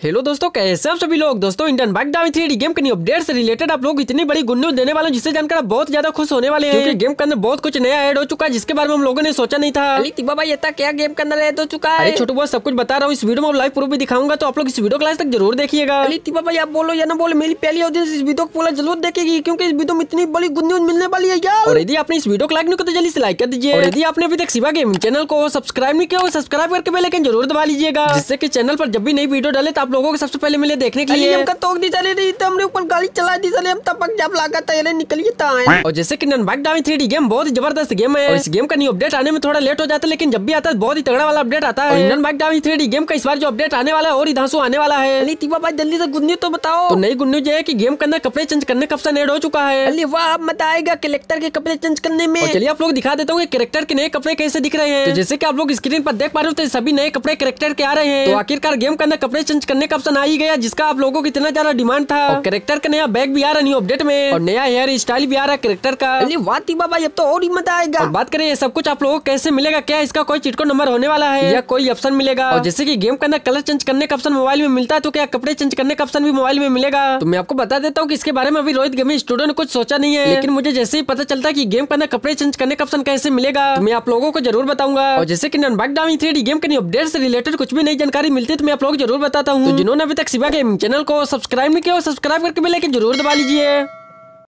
Hello दोस्तों कैसे आप सभी लोग? दोस्तों इंडियन बाइक डावी थ्री गेम के न्यू अपडेट से रिलेटेड आप लोग इतनी बड़ी गुड न्यूज़ देने वाले जिससे जानकर आप बहुत ज़्यादा खुश होने वाले हैं। क्योंकि गेम के अंदर बहुत कुछ नया ऐड हो चुका है जिसके बारे में हम लोगों ने सोचा नहीं था। अली तिबा भाई ये था क्या गेम के अंदर ऐड हो चुका है? अरे छोटू बहुत सब कुछ बता रहा हूँ इस वीडियो में लाइव प्रूफ भी दिखाऊँगा तो आप लोग इस वीडियो क्लास तक ज़रूर देखिएगा। अली तिबा भाई आप बोलो या ना बोलो मेरी पहली ऑडियंस इस वीडियो को पूरा ज़रूर देखेगी क्योंकि इस वीडियो में इतनी बड़ी गुड न्यूज़ मिलने वाली है यार। और यदि आपने इस वीडियो को लाइक नहीं किया तो जल्दी से लाइक कर दीजिए। यदि आपने अभी तक शिवा गेम चैनल को सब्सक्राइब नहीं किया सब्सक्राइब करके बेल आइकन ज़रूर दबा लीजिएगा। जिससे कि चैनल पर जब भी नई वीडियो डाले तो आप लोगों को सबसे पहले मिले देखने के लिए। हमका तोक दी चली रही तो हमने ऊपर गाड़ी चला दी चले हम तब जब लगा था निकलिए ता और जैसे कि नन बाइक डावी थ्री गेम बहुत ही ज़बरदस्त गेम है। इस गेम का न्यू अपडेट आने में थोड़ा लेट हो जाता है लेकिन जब भी आता है बहुत ही तगड़ा वाला अपडेट आता है। इंडियन बाइक डावी थ्री गेम का इस बार जो अपडेट आने वाला है और धांसू आने वाला है। अली तिबा भाई जल्दी से गुड न्यूज़ तो बताओ। तो नई गुड न्यूज़ है कि गेम के अंदर कपड़े चेंज करने का ऑप्शन ऐड हो चुका है। अली वाह अब मत आएगा कलेक्टर के कपड़े चेंज करने में। चलिए आप लोग दिखा देता हूँ कैरेक्टर के नए कपड़े कैसे दिख रहे हैं। तो जैसे कि आप लोग स्क्रीन पर देख पा रहे हो तो सभी नए कपड़े कैरेक्टर के आ रहे हैं। तो आखिरकार गेम के अंदर कपड़े चेंज करने का ऑप्शन आ ही गया जिसका आप लोगों को इतना ज़्यादा डिमांड था। और कैरेक्टर का नया बैग भी आ रहा न्यू अपडेट में। और नया हेयर स्टाइल भी आ रहा है कैरेक्टर का वाह तिबा भाई अब तो और ही मत आएगा। और बात करें ये सब कुछ आप लोगों को कैसे मिलेगा? क्या इसका कोई चिटको नंबर होने वाला है? या कोई ऑप्शन मिलेगा? और जैसे की गेम के अंदर कलर चेंज करने का ऑप्शन मोबाइल में मिलता है तो क्या कपड़े चेंज करने का ऑप्शन भी मोबाइल में मिलेगा? तो मैं आपको बता देता हूँ की इसके बारे में अभी रोहित गेमिंग स्टूडियो ने कुछ सोचा नहीं है। लेकिन मुझे जैसे ही पता चलता है कि गेम के अंदर कपड़े चेंज करने का ऑप्शन कैसे मिलेगा तो मैं आप लोगों को ज़रूर बताऊँगा। और जैसे कि ननबाग डामी थ्री गेम के अपडेट से रिलेटेड कुछ भी नई जानकारी मिलती है तो मैं आप लोग ज़रूर बताता हूँ। तो जिन्होंने अभी तक सिवा गेम चैनल को सब्सक्राइब नहीं किया सब्सक्राइब करके बेल आइकन ज़रूर दबा लीजिए।